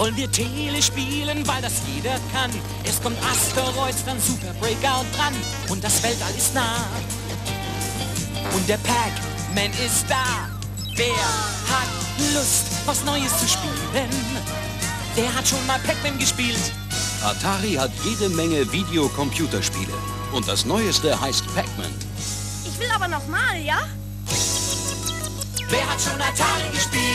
wollen wir Tele spielen, weil das jeder kann. Es kommt Asteroids, dann Super Breakout dran und das Weltall ist nah. Und der Pac-Man ist da. Wer hat Lust, was Neues zu spielen? Der hat schon mal Pac-Man gespielt. Atari hat jede Menge Videocomputerspiele. Und das neueste heißt Pac-Man. Ich will aber nochmal, ja? Wer hat schon Atari gespielt?